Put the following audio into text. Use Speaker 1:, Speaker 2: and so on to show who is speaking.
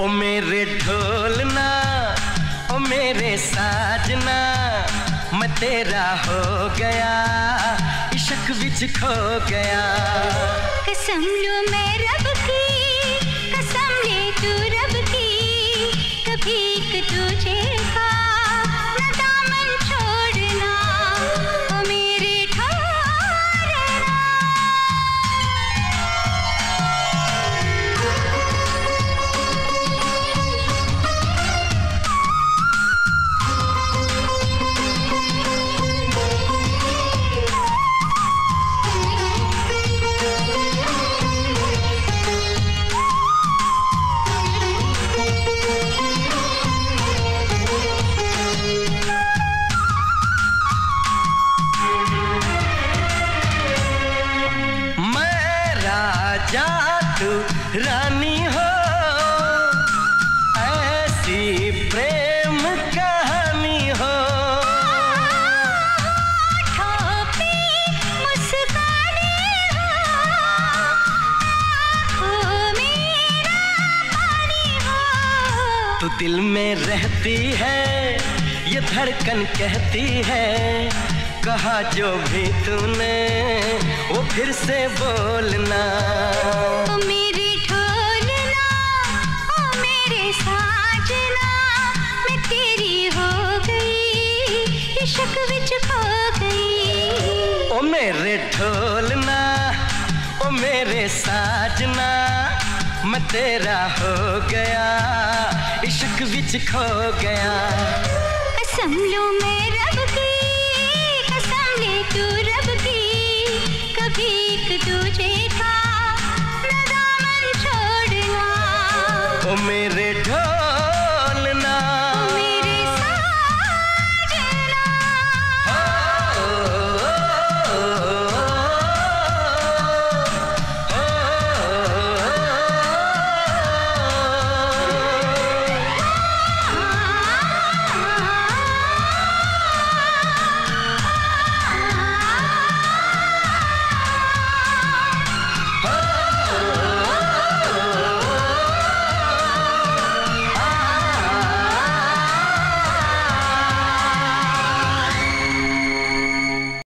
Speaker 1: ओ मेरे ढोलना ओ मेरे साजना मैं तेरा हो गया इश्क विच खो गया।
Speaker 2: कसम लो मैं रब की कसम ले तू रब की कभी तुझे का
Speaker 1: तू रानी हो। ऐसी प्रेम कहानी हो। तू दिल में रहती है ये धड़कन कहती है कहा जो भी तूने फिर से बोलना।
Speaker 2: ओ मेरे ढोलना ओ मेरे साजना मैं तेरी हो गई इश्क विच खो गई।
Speaker 1: ओ मेरे ढोलना ओ मेरे साजना मैं तेरा हो गया इश्क विच खो गया।
Speaker 2: कसम लो मैं दूजे का
Speaker 1: ओ मेरे